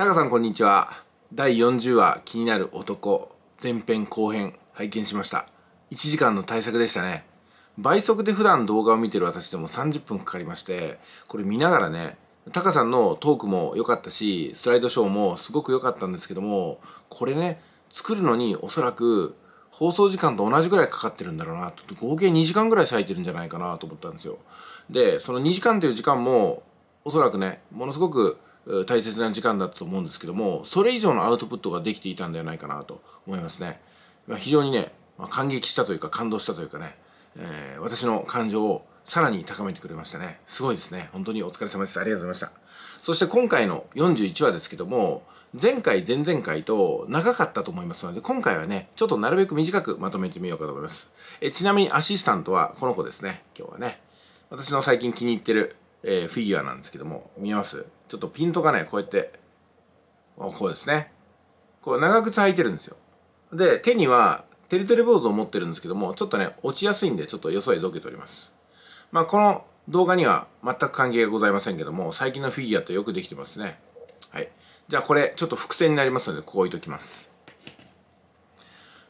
タカさんこんにちは。第40話気になる男。前編後編拝見しました。1時間の対策でしたね。倍速で普段動画を見てる私でも30分かかりましてこれ見ながらねタカさんのトークも良かったしスライドショーもすごく良かったんですけどもこれね作るのにおそらく放送時間と同じぐらいかかってるんだろうなと合計2時間ぐらい割いてるんじゃないかなと思ったんですよ。でその2時間という時間もおそらくねものすごく大切な時間だったと思うんですけどもそれ以上のアウトプットができていたんではないかなと思いますね。ま非常にねま感激したというか感動したというかね、えー、私の感情をさらに高めてくれましたね。すごいですね。本当にお疲れ様です。ありがとうございました。そして今回の41話ですけども前回前々回と長かったと思いますので今回はねちょっとなるべく短くまとめてみようかと思います。えちなみにアシスタントはこの子ですね。今日はね。私の最近気に入ってる、えー、フィギュアなんですけども見えます？ちょっとピントがねこうやって。こうですね。こう長靴履いてるんですよ。で手にはてるてる坊主を持ってるんですけどもちょっとね落ちやすいんでちょっとよそへどけております。まあこの動画には全く関係がございませんけども最近のフィギュアとよくできてますね。はい。じゃあこれちょっと伏線になりますのでここ置いときます。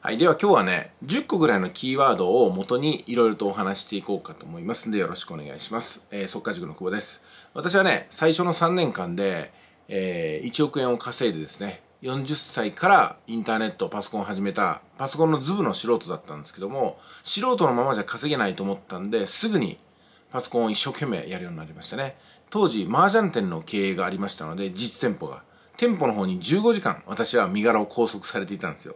はい。では今日はね、10個ぐらいのキーワードを元にいろいろとお話していこうかと思いますんでよろしくお願いします。えー、速稼塾の久保です。私はね、最初の3年間で、えー、1億円を稼いでですね、40歳からインターネット、パソコンを始めた、パソコンのズブの素人だったんですけども、素人のままじゃ稼げないと思ったんで、すぐにパソコンを一生懸命やるようになりましたね。当時、麻雀店の経営がありましたので、実店舗が。店舗の方に15時間、私は身柄を拘束されていたんですよ。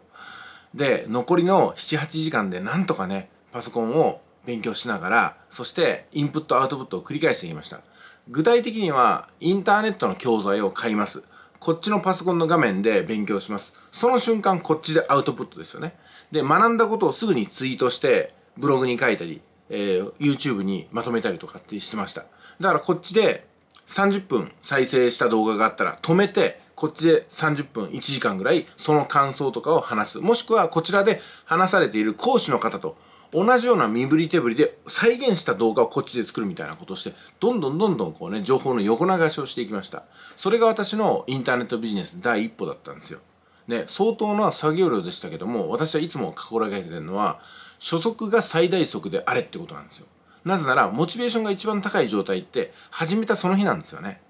で、残りの7、8時間でなんとかね、パソコンを勉強しながら、そしてインプットアウトプットを繰り返していきました。具体的には、インターネットの教材を買います。こっちのパソコンの画面で勉強します。その瞬間、こっちでアウトプットですよね。で、学んだことをすぐにツイートして、ブログに書いたり、えー、YouTube にまとめたりとかってしてました。だからこっちで30分再生した動画があったら止めて、こっちで30分、1時間ぐらい、その感想とかを話す。もしくは、こちらで話されている講師の方と、同じような身振り手振りで再現した動画をこっちで作るみたいなことをして、どんどんどんどんこうね、情報の横流しをしていきました。それが私のインターネットビジネス第一歩だったんですよ。ね、相当な作業量でしたけども、私はいつも心がけてるのは、初速が最大速であれってことなんですよ。なぜなら、モチベーションが一番高い状態って、始めたその日なんですよね。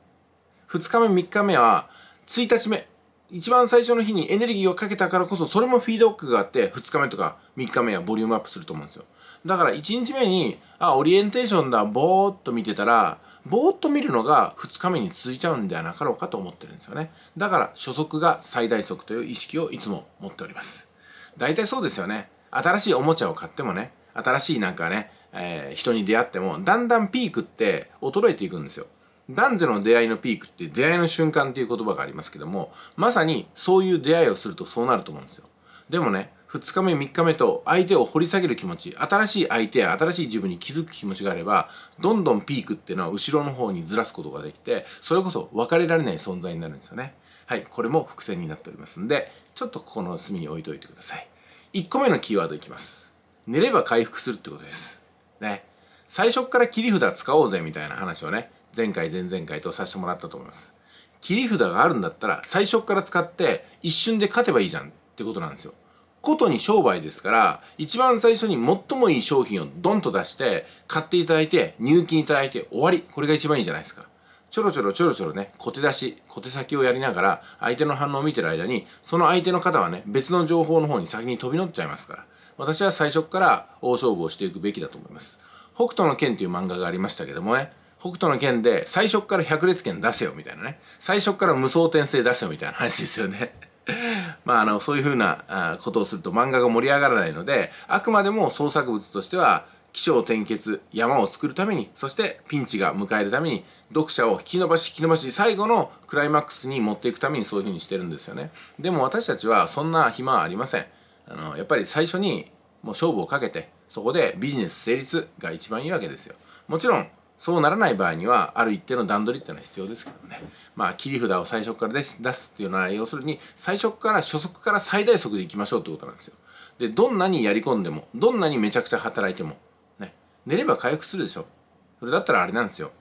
2日目、3日目は、1日目、一番最初の日にエネルギーをかけたからこそ、それもフィードバックがあって、2日目とか3日目はボリュームアップすると思うんですよ。だから1日目に、あ、オリエンテーションだ、ぼーっと見てたら、ぼーっと見るのが2日目に続いちゃうんではなかろうかと思ってるんですよね。だから初速が最大速という意識をいつも持っております。大体そうですよね。新しいおもちゃを買ってもね、新しいなんかね、えー、人に出会っても、だんだんピークって衰えていくんですよ。男女の出会いのピークって出会いの瞬間っていう言葉がありますけども、まさにそういう出会いをするとそうなると思うんですよ。でもね、2日目3日目と相手を掘り下げる気持ち、新しい相手や新しい自分に気づく気持ちがあれば、どんどんピークっていうのは後ろの方にずらすことができて、それこそ別れられない存在になるんですよね。はい、これも伏線になっておりますんで、ちょっとここの隅に置いといてください。1個目のキーワードいきます。寝れば回復するってことです。ね。最初から切り札使おうぜみたいな話をね、前回前々回とさせてもらったと思います。切り札があるんだったら最初から使って一瞬で勝てばいいじゃん。ってことなんですよ。ことに商売ですから一番最初に最もいい商品をドンと出して買っていただいて入金いただいて終わり。これが一番いいじゃないですか。ちょろちょろちょろちょろね小手出し小手先をやりながら相手の反応を見てる間にその相手の方はね別の情報の方に先に飛び乗っちゃいますから。私は最初から大勝負をしていくべきだと思います。北斗の拳っていう漫画がありましたけどもね北斗の剣で最初から百列拳出せよみたいなね。最初から無双転生出せよみたいな話ですよね。まああのそういうふうなことをすると漫画が盛り上がらないのであくまでも創作物としては起承転結山を作るためにそしてピンチが迎えるために読者を引き伸ばし引き伸ばし最後のクライマックスに持っていくためにそういうふうにしてるんですよね。でも私たちはそんな暇はありません。あのやっぱり最初にもう勝負をかけてそこでビジネス成立が一番いいわけですよ。もちろんそうならない場合にはある一定の段取りっていうのは必要ですけどね。まあ切り札を最初から出すっていうのは要するに最初から初速から最大速でいきましょうってことなんですよ。でどんなにやり込んでもどんなにめちゃくちゃ働いてもね寝れば回復するでしょ。それだったらあれなんですよ。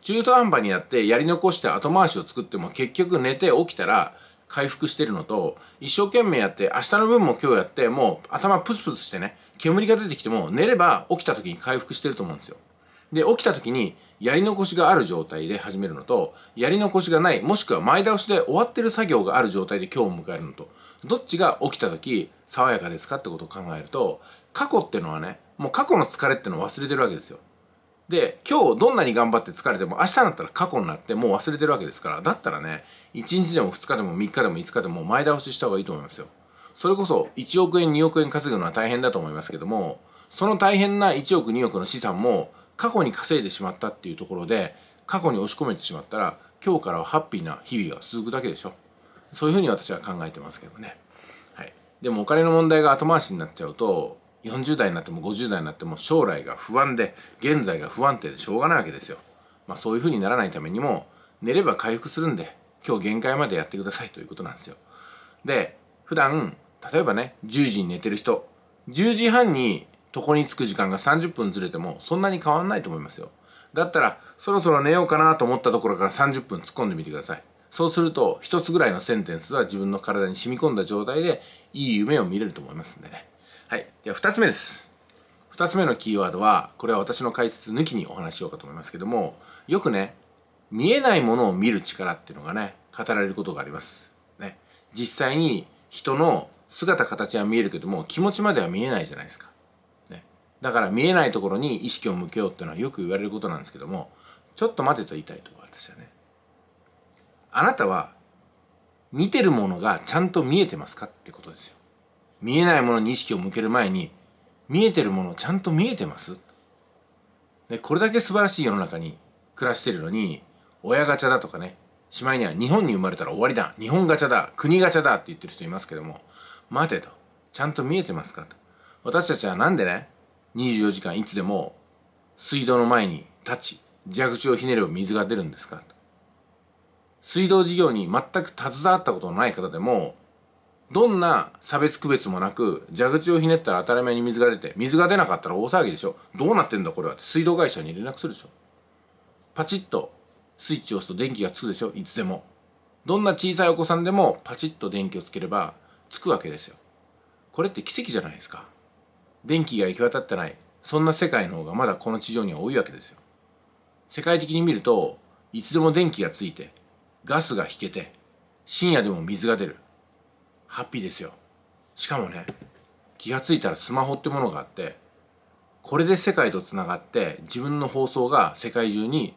中途半端にやってやり残して後回しを作っても結局寝て起きたら回復してるのと一生懸命やって明日の分も今日やってもう頭プスプスしてね煙が出てきても寝れば起きた時に回復してると思うんですよ。で起きた時にやり残しがある状態で始めるのとやり残しがないもしくは前倒しで終わってる作業がある状態で今日を迎えるのとどっちが起きた時爽やかですかってことを考えると過去ってのはねもう過去の疲れってのを忘れてるわけですよ。で今日どんなに頑張って疲れても明日になったら過去になってもう忘れてるわけですからだったらね1日でも2日でも3日でも5日でも前倒しした方がいいと思いますよ。それこそ1億円2億円稼ぐのは大変だと思いますけどもその大変な1億2億の資産も過去に稼いでしまったっていうところで過去に押し込めてしまったら今日からはハッピーな日々が続くだけでしょ。そういうふうに私は考えてますけどね、はい、でもお金の問題が後回しになっちゃうと40代になっても50代になっても将来が不安で現在が不安定でしょうがないわけですよ、まあ、そういうふうにならないためにも寝れば回復するんで今日限界までやってくださいということなんですよ。で普段例えばね10時に寝てる人10時半に床に着く時間が30分ずれてもそんなに変わんないと思いますよ。だったらそろそろ寝ようかなと思ったところから30分突っ込んでみてください。そうすると一つぐらいのセンテンスは自分の体に染み込んだ状態でいい夢を見れると思いますんでね。はい。では2つ目です。2つ目のキーワードはこれは私の解説抜きにお話ししようかと思いますけどもよくね見えないものを見る力っていうのがね語られることがあります。ね。実際に人の姿形は見えるけども気持ちまでは見えないじゃないですか。だから見えないところに意識を向けようっていうのはよく言われることなんですけどもちょっと待てと言いたいと私はね。あなたは見てるものがちゃんと見えてますかってことですよ。見えないものに意識を向ける前に見えてるものちゃんと見えてます？でこれだけ素晴らしい世の中に暮らしてるのに親ガチャだとかねしまいには日本に生まれたら終わりだ。日本ガチャだ国ガチャだって言ってる人いますけども待てと。ちゃんと見えてますかと。私たちはなんでね24時間いつでも水道の前に立ち蛇口をひねれば水が出るんですか？水道事業に全く携わったことのない方でもどんな差別区別もなく蛇口をひねったら当たり前に水が出て水が出なかったら大騒ぎでしょ？どうなってんだこれはって水道会社に連絡するでしょ？パチッとスイッチを押すと電気がつくでしょ？いつでも。どんな小さいお子さんでもパチッと電気をつければつくわけですよ。これって奇跡じゃないですか。電気が行き渡ってない。そんな世界の方がまだこの地上には多いわけですよ。世界的に見るといつでも電気がついてガスが引けて深夜でも水が出る。ハッピーですよ。しかもね気がついたらスマホってものがあってこれで世界とつながって自分の放送が世界中に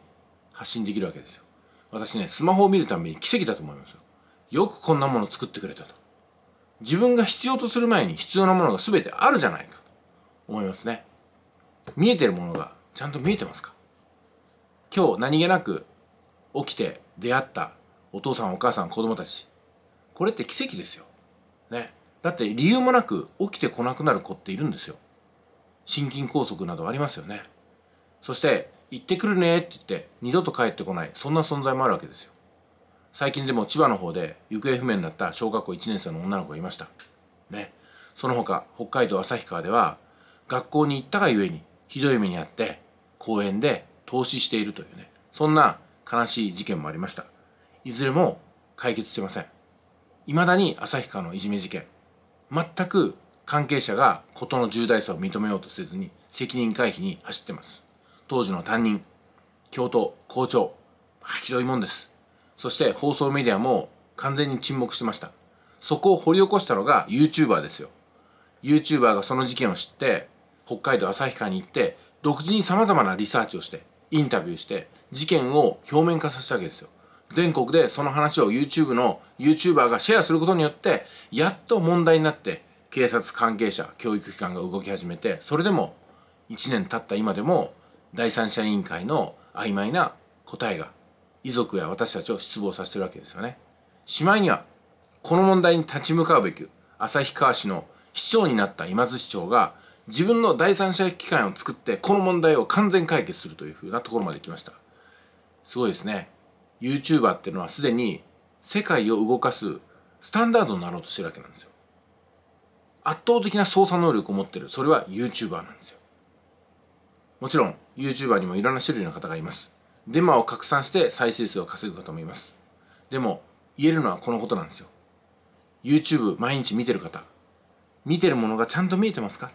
発信できるわけですよ。私ねスマホを見るために奇跡だと思いますよ。よくこんなもの作ってくれたと。自分が必要とする前に必要なものが全てあるじゃないか。思いますね。見えてるものがちゃんと見えてますか？今日何気なく起きて出会ったお父さんお母さん子供たち。これって奇跡ですよ。ね。だって理由もなく起きてこなくなる子っているんですよ。心筋梗塞などありますよね。そして行ってくるねって言って二度と帰ってこないそんな存在もあるわけですよ。最近でも千葉の方で行方不明になった小学校1年生の女の子がいました。ね。その他北海道旭川では学校に行ったがゆえにひどい目にあって公園で投資しているというね。そんな悲しい事件もありました。いずれも解決してません。いまだに旭川のいじめ事件全く関係者が事の重大さを認めようとせずに責任回避に走ってます。当時の担任教頭校長ひどいもんです。そして放送メディアも完全に沈黙してました。そこを掘り起こしたのが YouTuber ですよ。YouTuber がその事件を知って北海道旭川に行って独自にさまざまなリサーチをしてインタビューして事件を表面化させたわけですよ。全国でその話を YouTube の YouTuber がシェアすることによってやっと問題になって警察関係者教育機関が動き始めてそれでも1年経った今でも第三者委員会の曖昧な答えが遺族や私たちを失望させてるわけですよね。しまいにはこの問題に立ち向かうべき旭川市の市長になった今津市長が自分の第三者機関を作ってこの問題を完全解決するというふうなところまで来ました。すごいですね。YouTuber っていうのはすでに世界を動かすスタンダードになろうとしてるわけなんですよ。圧倒的な操作能力を持ってる。それは YouTuber なんですよ。もちろん YouTuber にもいろんな種類の方がいます。デマを拡散して再生数を稼ぐ方もいます。でも言えるのはこのことなんですよ。YouTube 毎日見てる方。見てるものがちゃんと見えてますか？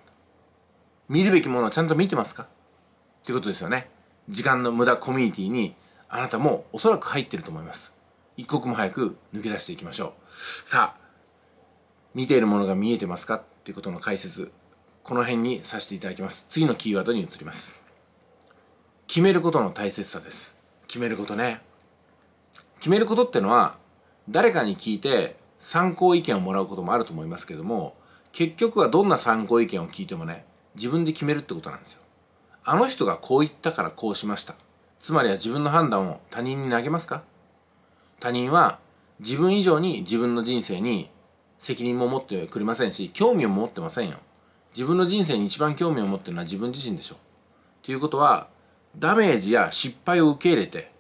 見るべきものはちゃんと見てますか？っていうことですよね。時間の無駄コミュニティにあなたもおそらく入ってると思います。一刻も早く抜け出していきましょう。さあ見ているものが見えてますか？っていうことの解説この辺にさせていただきます。次のキーワードに移ります。決めることの大切さです。決めることね。決めることってのは誰かに聞いて参考意見をもらうこともあると思いますけども結局はどんな参考意見を聞いてもね自分で決めるってことなんですよ。あの人がこう言ったからこうしました。つまりは自分の判断を他人に投げますか？他人は自分以上に自分の人生に責任も持ってくれませんし興味を持ってませんよ。自分の人生に一番興味を持ってるのは自分自身でしょ。ということはダメージや失敗を受け入れて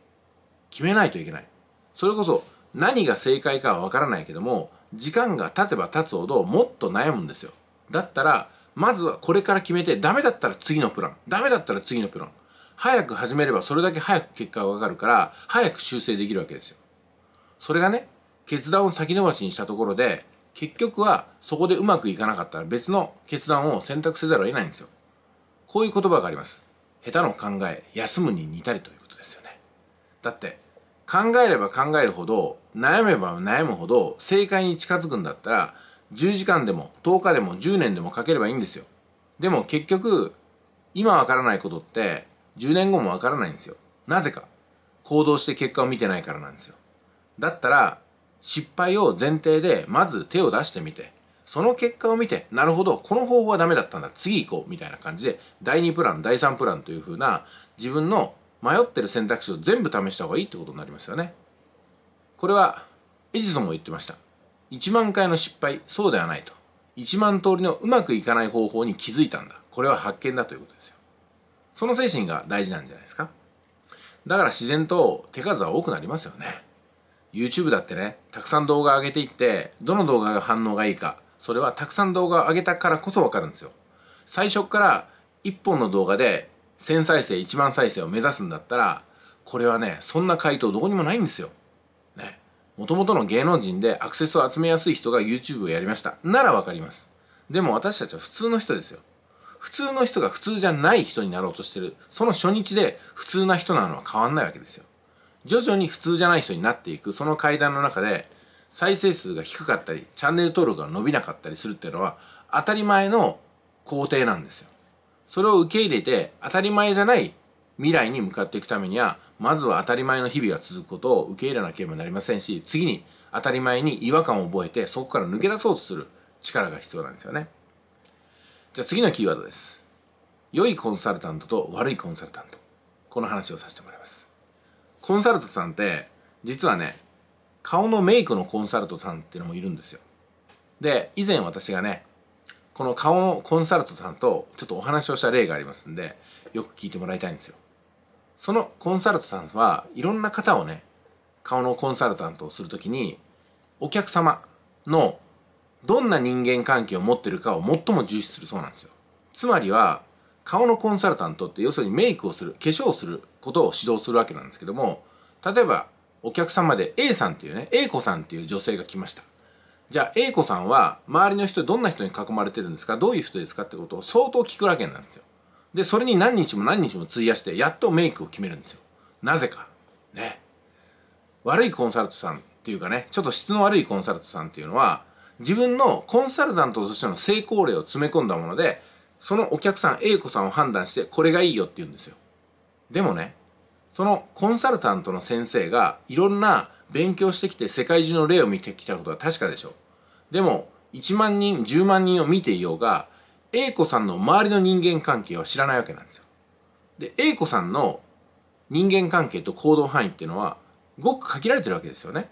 決めないといけない。それこそ何が正解かはわからないけども時間が経てば経つほどもっと悩むんですよ。だったらまずはこれから決めてダメだったら次のプラン。ダメだったら次のプラン。早く始めればそれだけ早く結果がわかるから早く修正できるわけですよ。それがね決断を先延ばしにしたところで結局はそこでうまくいかなかったら別の決断を選択せざるを得ないんですよ。こういう言葉があります。下手の考え休むに似たりということですよね。だって考えれば考えるほど悩めば悩むほど正解に近づくんだったら10時間でも10日でも10年でもかければいいんですよ。でも結局今わからないことって10年後もわからないんですよ。なぜか。行動して結果を見てないからなんですよ。だったら失敗を前提でまず手を出してみてその結果を見てなるほどこの方法はダメだったんだ次行こうみたいな感じで第2プラン第3プランというふうな自分の迷ってる選択肢を全部試した方がいいってことになりますよね。これはエジソンも言ってました。1万回の失敗そうではないと。1万通りのうまくいかない方法に気づいたんだ。これは発見だということですよ。その精神が大事なんじゃないですか。だから自然と手数は多くなりますよね。YouTube だってねたくさん動画上げていってどの動画が反応がいいかそれはたくさん動画上げたからこそわかるんですよ。最初から1本の動画で1000再生1万再生を目指すんだったらこれはねそんな回答どこにもないんですよ。ね。もともとの芸能人でアクセスを集めやすい人が YouTube をやりました。ならわかります。でも私たちは普通の人ですよ。普通の人が普通じゃない人になろうとしてる。その初日で普通な人なのは変わんないわけですよ。徐々に普通じゃない人になっていく。その階段の中で再生数が低かったりチャンネル登録が伸びなかったりするっていうのは当たり前の工程なんですよ。それを受け入れて当たり前じゃない未来に向かっていくためにはまずは当たり前の日々が続くことを受け入れなければなりませんし次に当たり前に違和感を覚えてそこから抜け出そうとする力が必要なんですよね。じゃあ次のキーワードです。良いコンサルタントと悪いコンサルタント。この話をさせてもらいます。コンサルタントさんって実はね顔のメイクのコンサルトさんっていうのもいるんですよ。で以前私がねこの顔のコンサルトさんとちょっとお話をした例がありますんでよく聞いてもらいたいんですよ。そのコンサルトさんはいろんな方をね顔のコンサルタントをするときにお客様のどんな人間関係を持ってるかを最も重視するそうなんですよ。つまりは顔のコンサルタントって要するにメイクをする化粧をすることを指導するわけなんですけども例えばお客様で A さんっていうね A 子さんっていう女性が来ました。じゃあ A 子さんは周りの人どんな人に囲まれてるんですかどういう人ですかってことを相当聞くわけなんですよ。でそれに何日も何日も費やしてやっとメイクを決めるんですよ。なぜか。ね。悪いコンサルトさんっていうかねちょっと質の悪いコンサルトさんっていうのは自分のコンサルタントとしての成功例を詰め込んだものでそのお客さん A 子さんを判断してこれがいいよって言うんですよ。でもねそのコンサルタントの先生がいろんな勉強してきて世界中の例を見てきたことは確かでしょ。うでも1万人10万人を見ていようが A 子さんの周りの人間関係は知らないわけなんですよ。で A 子さんの人間関係と行動範囲っていうのはごく限られてるわけですよね。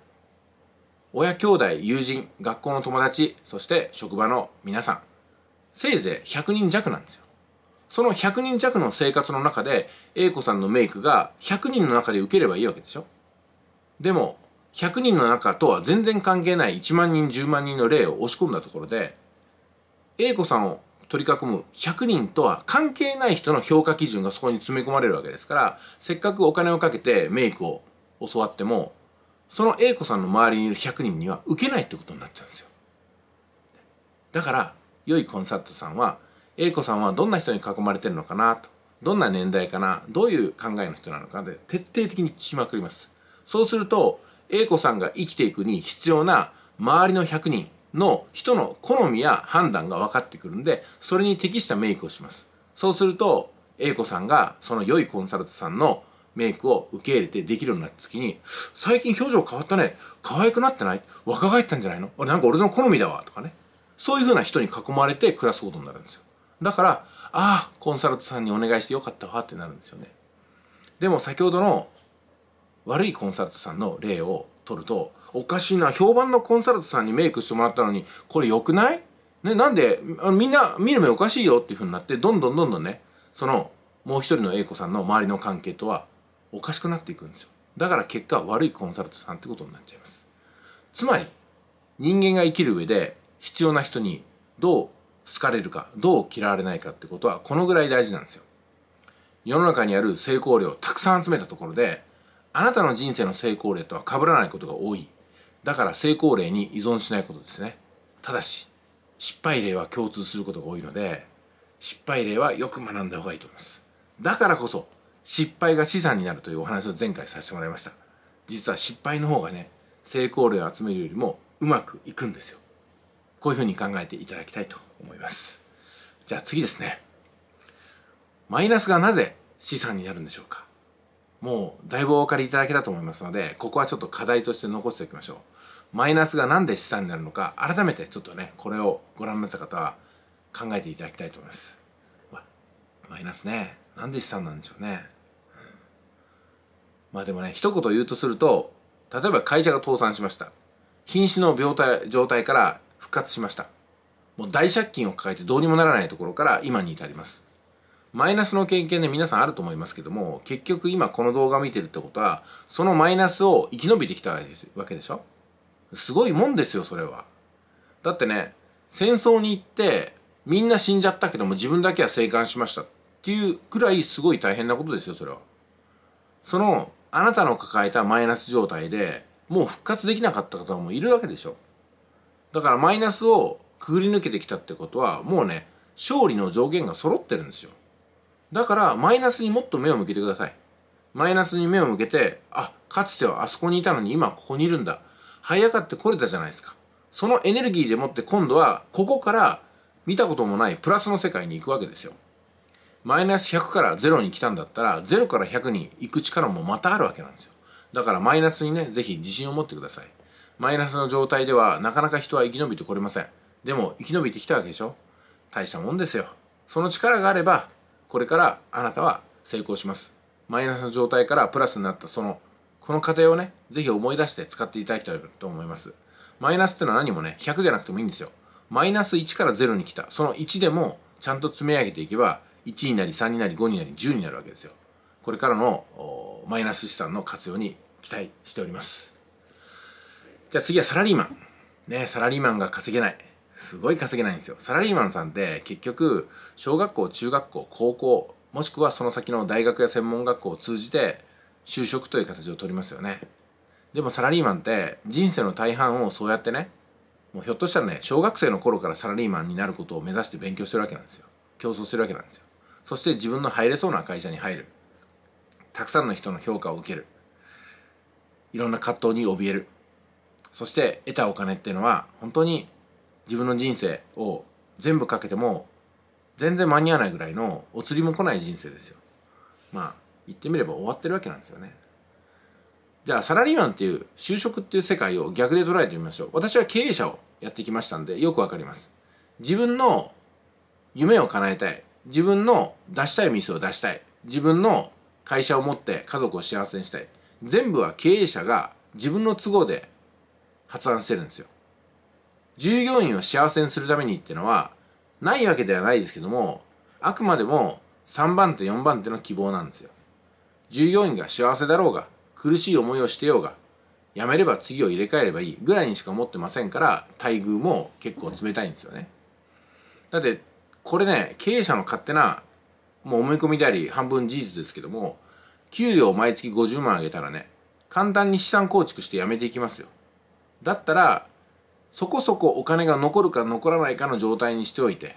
親兄弟友人学校の友達そして職場の皆さん。せいぜい100人弱なんですよ。その100人弱の生活の中で A 子さんのメイクが100人の中で受ければいいわけでしょ。でも100人の中とは全然関係ない1万人10万人の例を押し込んだところで A 子さんを取り囲む100人とは関係ない人の評価基準がそこに詰め込まれるわけですからせっかくお金をかけてメイクを教わってもその A 子さんの周りにいる100人には受けないってことになっちゃうんですよ。だから良いコンサルトさんは A 子さんはどんな人に囲まれてるのかなとどんな年代かなどういう考えの人なのかで徹底的に聞きまくります。そうすると A 子さんが生きていくに必要な周りの100人の人の好みや判断が分かってくるんでそれに適したメイクをします。そうすると A 子さんがその良いコンサルトさんのメイクを受け入れてできるようになった時に最近表情変わったね。可愛くなってない？若返ったんじゃないの？俺なんか俺の好みだわとかね。そういう風な人に囲まれて暮らすことになるんですよ。だからああコンサルトさんにお願いしてよかったわってなるんですよね。でも先ほどの悪いコンサルトさんの例を取るとおかしいな評判のコンサルトさんにメイクしてもらったのにこれ良くない？ね、なんでみんな見る目おかしいよっていう風になってどんどんどんどんねそのもう一人の A 子さんの周りの関係とはおかしくなっていくんですよ。だから結果悪いコンサルトさんってことになっちゃいます。つまり人間が生きる上で必要な人にどう好かれるかどう嫌われないかってことはこのぐらい大事なんですよ。世の中にある成功例をたくさん集めたところであなたの人生の成功例とは被らないことが多い。だから成功例に依存しないことですね。ただし失敗例は共通することが多いので失敗例はよく学んだ方がいいと思います。だからこそ失敗が資産になるというお話を前回させてもらいました。実は失敗の方がね成功例を集めるよりもうまくいくんですよ。こういうふうに考えていただきたいと思います。じゃあ次ですね。マイナスがなぜ資産になるんでしょうか。もうだいぶお分かりいただけたと思いますのでここはちょっと課題として残しておきましょう。マイナスが何で資産になるのか改めてちょっとねこれをご覧になった方は考えていただきたいと思います。マイナスね。なんで資産なんでしょうね、まあでもね一言言うとすると例えば会社が倒産しました。瀕死の病態状態から復活しました。もう大借金を抱えてどうにもならないところから今に至ります。マイナスの経験で皆さんあると思いますけども結局今この動画見てるってことはそのマイナスを生き延びてきたわけでしょ？すごいもんですよそれは。だってね戦争に行ってみんな死んじゃったけども自分だけは生還しましたっていうくらいすごい大変なことですよそれは。そのあなたの抱えたマイナス状態でもう復活できなかった方もいるわけでしょ？だからマイナスをくぐり抜けてきたってことはもうね勝利の条件が揃ってるんですよ。だからマイナスにもっと目を向けてください。マイナスに目を向けてあかつてはあそこにいたのに今ここにいるんだ。這い上がってこれたじゃないですか。そのエネルギーでもって今度はここから見たこともないプラスの世界に行くわけですよ。マイナス100から0に来たんだったら0から100に行く力もまたあるわけなんですよ。だからマイナスにね是非自信を持ってください。マイナスの状態ではなかなか人は生き延びてこれません。でも生き延びてきたわけでしょ。大したもんですよ。その力があればこれからあなたは成功します。マイナスの状態からプラスになったそのこの過程をね是非思い出して使っていただきたいと思います。マイナスってのは何もね100じゃなくてもいいんですよ。マイナス1から0に来た。その1でもちゃんと積み上げていけば1になり3になり5になり10になるわけですよ。これからのマイナス資産の活用に期待しております。じゃあ次はサラリーマン。ねサラリーマンが稼げない。すごい稼げないんですよ。サラリーマンさんって結局小学校中学校高校もしくはその先の大学や専門学校を通じて就職という形をとりますよね。でもサラリーマンって人生の大半をそうやってねもうひょっとしたらね小学生の頃からサラリーマンになることを目指して勉強してるわけなんですよ。競争してるわけなんですよ。そして自分の入れそうな会社に入る。たくさんの人の評価を受ける。いろんな葛藤に怯える。そして得たお金っていうのは本当に自分の人生を全部かけても全然間に合わないぐらいのお釣りも来ない人生ですよ。まあ言ってみれば終わってるわけなんですよね。じゃあサラリーマンっていう就職っていう世界を逆で捉えてみましょう。私は経営者をやってきましたんでよくわかります。自分の夢を叶えたい。自分の出したい店を出したい。自分の会社を持って家族を幸せにしたい。全部は経営者が自分の都合で発案してるんですよ。従業員を幸せにするためにっていうのはないわけではないですけどもあくまでも3番手4番手の希望なんですよ。従業員が幸せだろうが苦しい思いをしてようが辞めれば次を入れ替えればいいぐらいにしか思ってませんから待遇も結構冷たいんですよね。だってこれね経営者の勝手なもう思い込みであり半分事実ですけども給料を毎月50万上げたらね簡単に資産構築して辞めていきますよ。だったらそこそこお金が残るか残らないかの状態にしておいて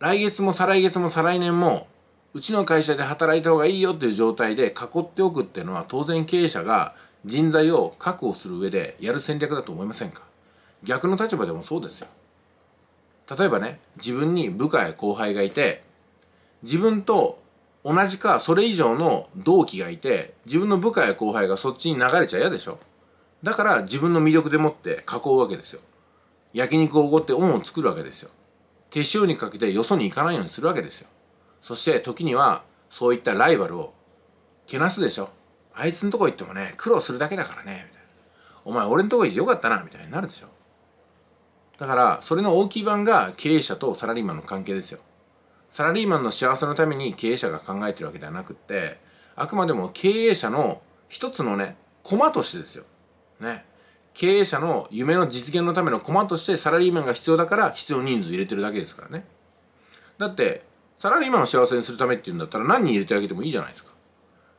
来月も再来月も再来年もうちの会社で働いた方がいいよっていう状態で囲っておくっていうのは当然経営者が人材を確保する上でやる戦略だと思いませんか？逆の立場でもそうですよ。例えばね自分に部下や後輩がいて自分と同じかそれ以上の同期がいて自分の部下や後輩がそっちに流れちゃ嫌でしょ。だから自分の魅力でもって囲うわけですよ。焼肉をおごって恩を作るわけですよ。手塩にかけてよそに行かないようにするわけですよ。そして時にはそういったライバルをけなすでしょ。あいつのとこ行ってもね苦労するだけだからねみたいな。お前俺のとこ行ってよかったなみたいになるでしょ。だからそれの大きい版が経営者とサラリーマンの関係ですよ。サラリーマンの幸せのために経営者が考えてるわけではなくってあくまでも経営者の一つのね駒としてですよ。ね。経営者の夢の実現のための駒としてサラリーマンが必要だから必要人数入れてるだけですからね。だってサラリーマンを幸せにするためっていうんだったら何人入れてあげてもいいじゃないですか。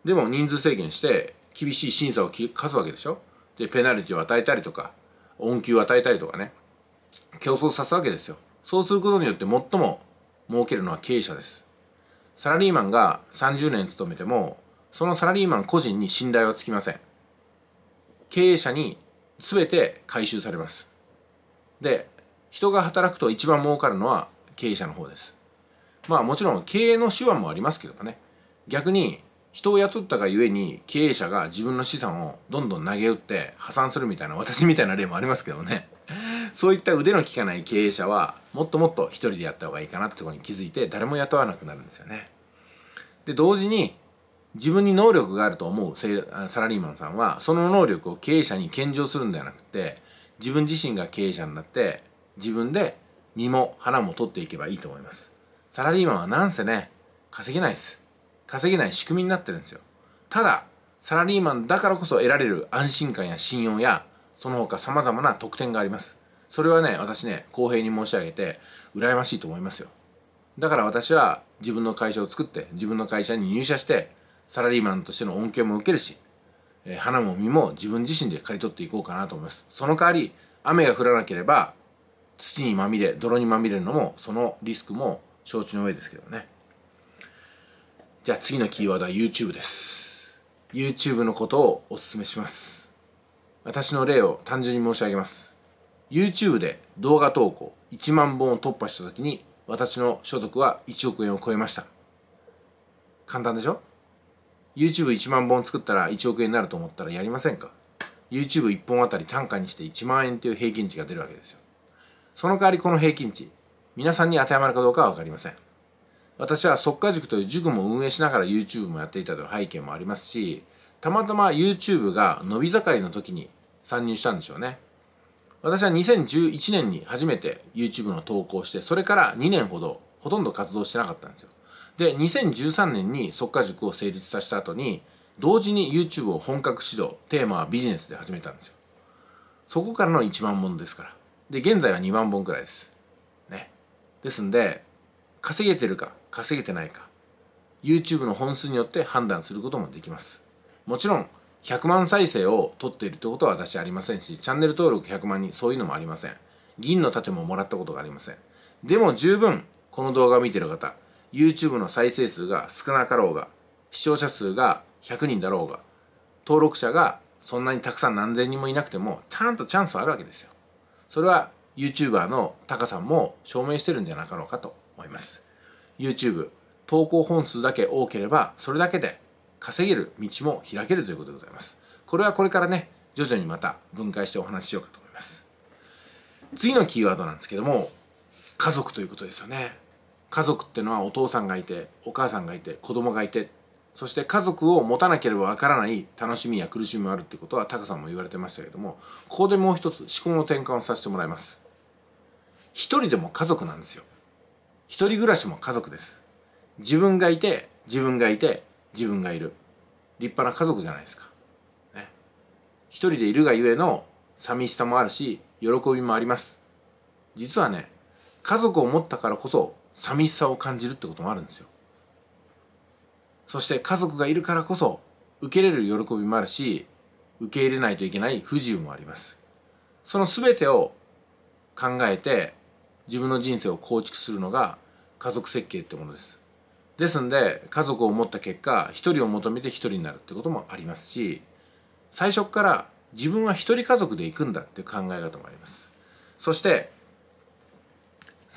でも人数制限して厳しい審査を課すわけでしょ。でペナルティを与えたりとか恩給を与えたりとかね。競争さすわけですよ。そうすることによって最も儲けるのは経営者です。サラリーマンが30年勤めてもそのサラリーマン個人に信頼はつきません。経営者に全て回収されます。で人が働くと一番儲かるのは経営者の方です。まあもちろん経営の手腕もありますけどね。逆に人を雇ったがゆえに経営者が自分の資産をどんどん投げ打って破産するみたいな私みたいな例もありますけどね。そういった腕の利かない経営者はもっともっと一人でやった方がいいかなってところに気づいて誰も雇わなくなるんですよね。で同時に自分に能力があると思うサラリーマンさんはその能力を経営者に献上するんではなくて自分自身が経営者になって自分で身も花も取っていけばいいと思います。サラリーマンはなんせね稼げないです。稼げない仕組みになってるんですよ。ただサラリーマンだからこそ得られる安心感や信用やその他様々な特典があります。それはね私ね公平に申し上げて羨ましいと思いますよ。だから私は自分の会社を作って自分の会社に入社してサラリーマンとしての恩恵も受けるし、えー、花も実も自分自身で刈り取っていこうかなと思います。その代わり雨が降らなければ土にまみれ泥にまみれるのもそのリスクも承知の上ですけどね。じゃあ次のキーワードは YouTube です。YouTube のことをお勧めします。私の例を単純に申し上げます。YouTube で動画投稿1万本を突破した時に私の所得は1億円を超えました。簡単でしょ？YouTube1 万本作ったら1億円になると思ったらやりませんか？YouTube1 本あたり単価にして1万円という平均値が出るわけですよ。その代わりこの平均値皆さんに当てはまるかどうかは分かりません。私は速稼塾という塾も運営しながら YouTube もやっていたという背景もありますしたまたま YouTube が伸び盛りの時に参入したんでしょうね。私は2011年に初めて YouTube の投稿してそれから2年ほどほとんど活動してなかったんですよ。で2013年に速稼塾を成立させた後に同時に YouTube を本格指導テーマはビジネスで始めたんですよ。そこからの1万本ですから。で現在は2万本くらいです。ね。ですんで稼げてるか稼げてないか YouTube の本数によって判断することもできます。もちろん100万再生を取っているってことは私ありませんしチャンネル登録100万人そういうのもありません。銀の盾ももらったことがありません。でも十分この動画を見てる方 YouTube の再生数が少なかろうが視聴者数が100人だろうが登録者がそんなにたくさん何千人もいなくてもちゃんとチャンスあるわけですよ。それは YouTuber のタカさんも証明してるんじゃなかろうかと思います。YouTube 投稿本数だけ多ければそれだけで稼げる道も開けるということでございます。これはこれからね徐々にまた分解してお話ししようかと思います。次のキーワードなんですけども家族ということですよね。家族ってのはお父さんがいてお母さんがいて子供がいてそして家族を持たなければわからない楽しみや苦しみもあるってことはタカさんも言われてましたけれどもここでもう一つ思考の転換をさせてもらいます。一人でも家族なんですよ。一人暮らしも家族です。自分がいて自分がいて自分がいる。立派な家族じゃないですか、ね、一人でいるがゆえの寂しさもあるし喜びもあります。実はね家族を持ったからこそ寂しさを感じるってこともあるんですよ。そして家族がいるからこそ受け入れる喜びもあるし受け入れないといけない不自由もあります。その全てを考えて自分の人生を構築するのが家族設計ってものです。ですんで家族を持った結果一人を求めて一人になるってこともありますし最初から自分は一人家族で行くんだっていう考え方もあります。そして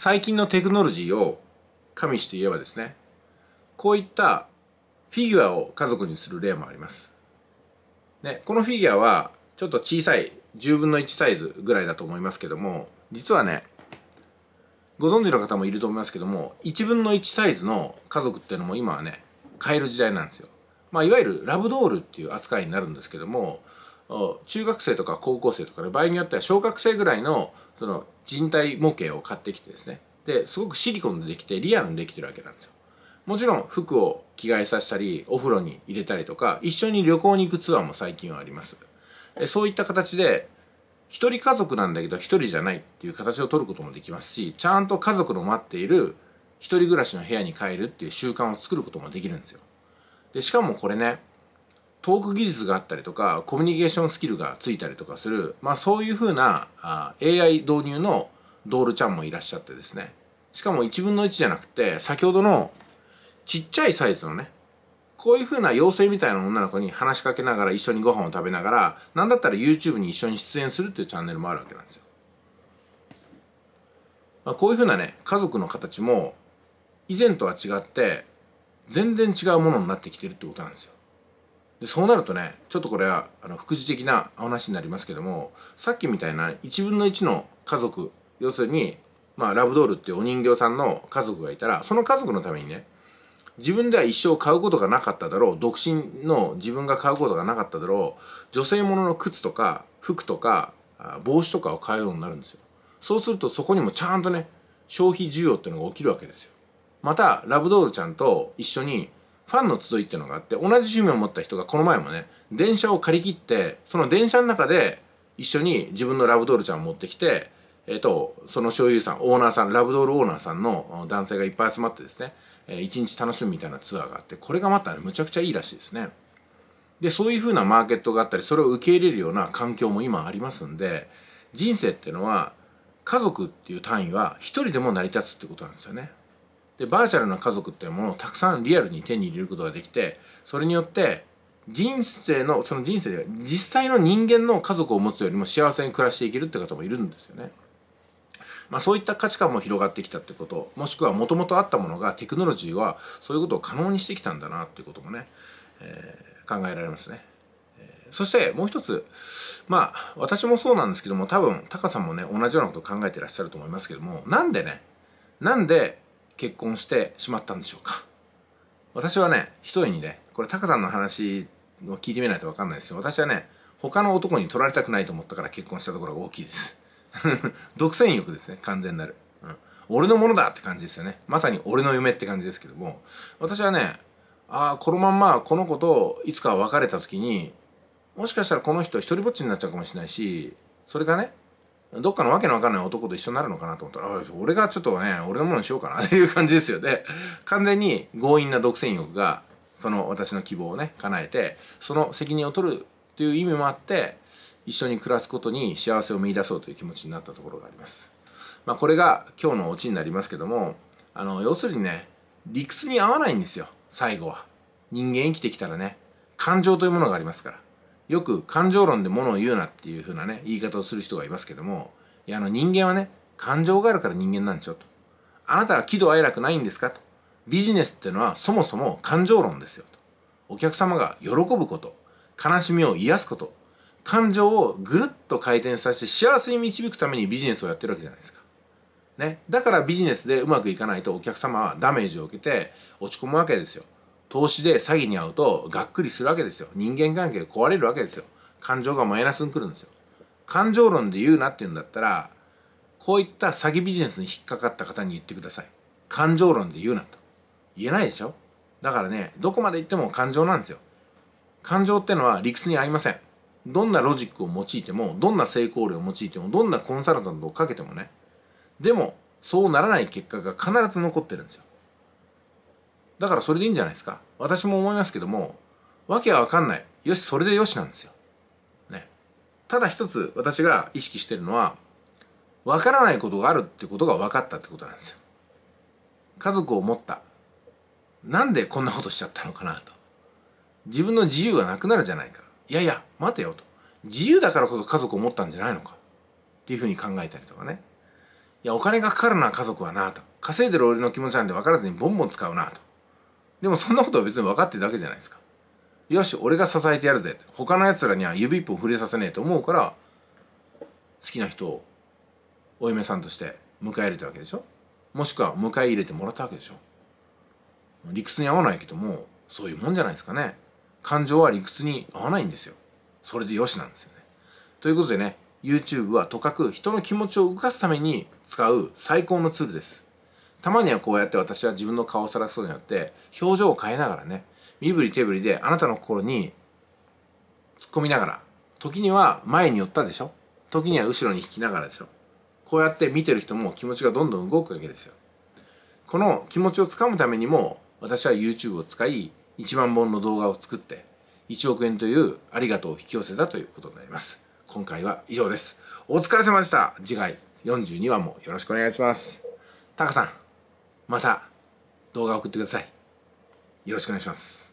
最近のテクノロジーを加味して言えばですねこういったフィギュアを家族にする例もあります、ね、このフィギュアはちょっと小さい10分の1サイズぐらいだと思いますけども実はねご存知の方もいると思いますけども1分の1サイズの家族っていうのも今はね買える時代なんですよ。まあいわゆるラブドールっていう扱いになるんですけども中学生とか高校生とかね場合によっては小学生ぐらいのその人体模型を買ってきてですね。ですごくシリコンでできてリアルにできてるわけなんですよ。もちろん服を着替えさせたりお風呂に入れたりとか一緒に旅行に行くツアーも最近はあります。そういった形で一人家族なんだけど一人じゃないっていう形を取ることもできますしちゃんと家族の待っている一人暮らしの部屋に帰るっていう習慣を作ることもできるんですよ。でしかもこれねトーク技術があったりとかコミュニケーションスキルがついたりとかする、まあ、そういうふうなあ AI 導入のドールちゃんもいらっしゃってですねしかも1分の1じゃなくて先ほどのちっちゃいサイズのねこういうふうな妖精みたいな女の子に話しかけながら一緒にご飯を食べながら何だったら YouTube に一緒に出演するっていうチャンネルもあるわけなんですよ。まあ、こういうふうなね家族の形も以前とは違って全然違うものになってきてるってことなんですよ。でそうなるとねちょっとこれはあの副次的なお話になりますけどもさっきみたいな1分の1の家族要するに、まあ、ラブドールっていうお人形さんの家族がいたらその家族のためにね自分では一生買うことがなかっただろう独身の自分が買うことがなかっただろう女性ものの靴とか服とか帽子とかを買うようになるんですよ。そうするとそこにもちゃんとね消費需要っていうのが起きるわけですよ。またラブドールちゃんと一緒にファンの集いっていうのがあって同じ趣味を持った人がこの前もね電車を借り切ってその電車の中で一緒に自分のラブドールちゃんを持ってきてえっ、とその所有さんオーナーさんラブドールオーナーさんの男性がいっぱい集まってですねえ一日楽しむみたいなツアーがあってこれがまたねむちゃくちゃいいらしいですね。でそういうふうなマーケットがあったりそれを受け入れるような環境も今ありますんで人生っていうのは家族っていう単位は一人でも成り立つってことなんですよね。でバーチャルな家族っていうものをたくさんリアルに手に入れることができてそれによって人生のその人生で実際の人間の家族を持つよりも幸せに暮らしていけるって方もいるんですよね。まあ、そういった価値観も広がってきたってこともしくはもともとあったものがテクノロジーはそういうことを可能にしてきたんだなっていうこともね、えー、考えられますね。え、そしてもう一つまあ私もそうなんですけども多分タカさんもね同じようなことを考えてらっしゃると思いますけどもなんでねなんで結婚してしまったんでしょうか。私はね一重にねこれタカさんの話を聞いてみないと分かんないですよ。私はね他の男に取られたくないと思ったから結婚したところが大きいです。独占欲ですね完全なる、うん、俺のものだって感じですよね。まさに俺の夢って感じですけども。私はねああこのまんまこの子といつか別れた時にもしかしたらこの人一人ぼっちになっちゃうかもしれないしそれがねどっかのわけのわかんない男と一緒になるのかなと思ったら、俺がちょっとね、俺のものにしようかなっていう感じですよね。完全に強引な独占欲が、その私の希望をね、叶えて、その責任を取るっていう意味もあって、一緒に暮らすことに幸せを見出そうという気持ちになったところがあります。まあ、これが今日のオチになりますけども、あの、要するにね、理屈に合わないんですよ、最後は。人間生きてきたらね、感情というものがありますから。よく感情論でものを言うなっていう風なね言い方をする人がいますけどもいやあの人間はね感情があるから人間なんでしょとあなたは喜怒哀楽ないんですかとビジネスっていうのはそもそも感情論ですよとお客様が喜ぶこと悲しみを癒すこと感情をぐるっと回転させて幸せに導くためにビジネスをやってるわけじゃないですか。ね、だからビジネスでうまくいかないとお客様はダメージを受けて落ち込むわけですよ。投資で詐欺に遭うとがっくりするわけですよ。人間関係壊れるわけですよ。感情がマイナスにくるんですよ。感情論で言うなって言うんだったらこういった詐欺ビジネスに引っかかった方に言ってください。感情論で言うなと。言えないでしょ？だからねどこまで行っても感情なんですよ。感情ってのは理屈に合いません。どんなロジックを用いてもどんな成功例を用いてもどんなコンサルタントをかけてもね。でもそうならない結果が必ず残ってるんですよ。だからそれでいいんじゃないですか。私も思いますけどもわけは分かんない。よしそれでよしなんですよ。ね。ただ一つ私が意識してるのは分からないことがあるってことが分かったってことなんですよ。家族を持った。なんでこんなことしちゃったのかなと。自分の自由がなくなるじゃないか。いやいや待てよと。自由だからこそ家族を持ったんじゃないのか。っていうふうに考えたりとかね。いやお金がかかるな家族はなと。稼いでる俺の気持ちなんで分からずにボンボン使うなと。でもそんなことは別に分かってるだけじゃないですか。よし俺が支えてやるぜ。他の奴らには指一本触れさせねえと思うから好きな人をお嫁さんとして迎え入れたわけでしょ。もしくは迎え入れてもらったわけでしょ。理屈に合わないけどもそういうもんじゃないですかね。感情は理屈に合わないんですよ。それでよしなんですよね。ということでね YouTube はとかく人の気持ちを動かすために使う最高のツールです。たまにはこうやって私は自分の顔をさらすことによって表情を変えながらね身振り手振りであなたの心に突っ込みながら時には前に寄ったでしょ？時には後ろに引きながらでしょ？こうやって見てる人も気持ちがどんどん動くわけですよ。この気持ちをつかむためにも私は YouTube を使い1万本の動画を作って1億円というありがとうを引き寄せたということになります。今回は以上です。お疲れ様でした。次回42話もよろしくお願いします。タカさん。また動画送ってください。よろしくお願いします。